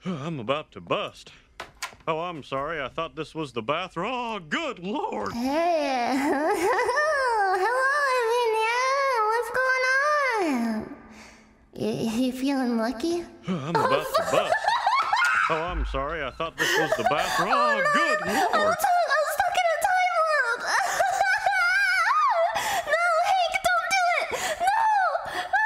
I'm about to bust. Oh, I'm sorry. I thought this was the bathroom. Oh, good lord. Hey. Hello, Vinny. What's going on? You, you feeling lucky? I'm oh, about to bust. Oh, I'm sorry. I thought this was the bathroom. Oh, oh good lord. I'm, I'm stuck in a time loop. no, Hank, don't do it. No.